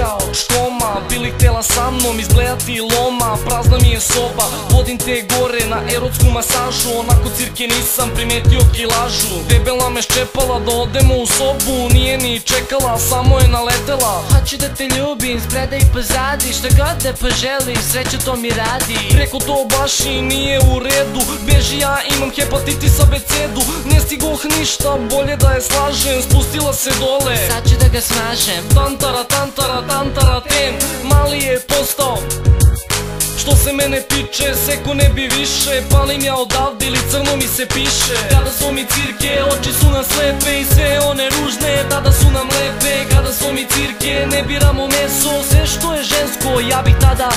Pričao štoma, bili htjela sa mnom izgledati loma Prazna mi je soba, vodim te gore na erotsku masažu Onako cirke nisam primetio kilažu. Debela me ščepala da odemo u sobu Nije ni čekala, samo je naletela. Hoću da te ljubim, spreda i pozadi Šta god da poželim, sreću to mi radi. Preko to baš i nije u redu Beži ja imam hepatitis abecedu. Ne stigoh ništa, bolje da je slažem Spustila se dole. Sad ga smažem Tantara, tantara, tantara, tem Mali je postao Што се мене тиче, секо не би више. Палим ја одавде или црно ми се пише. Када со ми цирке, очи су на слепе И све оне ружне, тада су нам лепе. Када со ми цирке, не бирамо месо. Се што е женско, ја бих тада.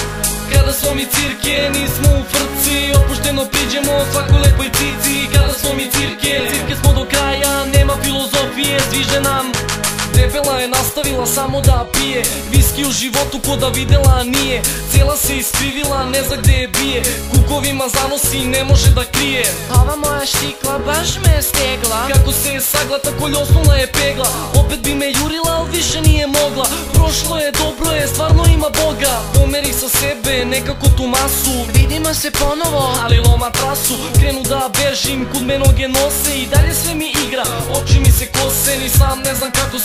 Када со ми цирке, нисмо у фрци. Опуштено приđемо, свако лепој цици Када со ми цирке, цирке смо до краја. Нема филозофије, звиже нам. Debela je nastavila samo da pije. Viski u životu ko da videla nije. Cijela se iskrivila, ne zna gde je bije. Kukovima zanosi, ne može da krije. Ova moja štikla baš me stegla. Kako se je sagla, tako ljosnula je pegla. Opet bi me jurila, al više nije mogla. Prošlo je, dobro je, stvarno ima Boga. Pomeri sa sebe, nekako tu masu. Vidimo se ponovo. Ali loma trasu, krenu da bežim Kud me noge nose. I dalje sve mi igra Oči mi se kose, ni sam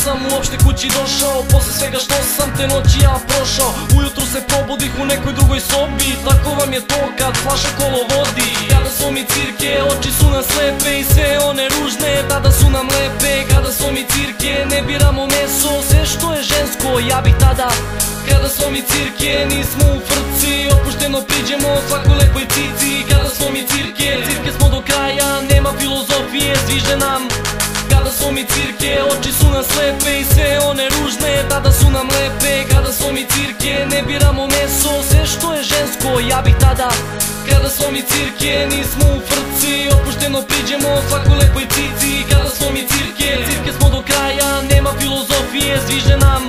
сам уопште куќи дошао После свега што сам те ночи ја прошол Ујутру се пробудих у некој другој соби Такова ми е то кад флаша коло води. Када сум и цирке, очи су на слепе И све оне ружне, тада су нам лепе. Када сум и цирке, не бирамо месо Се што е женско, ја бих тада. Када сум и цирке, нисмо у фрци Опуштено приđemo свако лекој цици Када сум и цирке, цирке смо до краја Нема филозофије, звиже нам. Када сум и цирке, очи су на слепе и све оне ружне Тада су нам лепе, када сум и цирке, не бирамо месо Се што е женско, ја бих тада. Када сум и цирке, нисмо у фрци, опуштено приđемо свако лепој цици Када сум и цирке, цирке смо до краја, нема филозофије, звиже нам.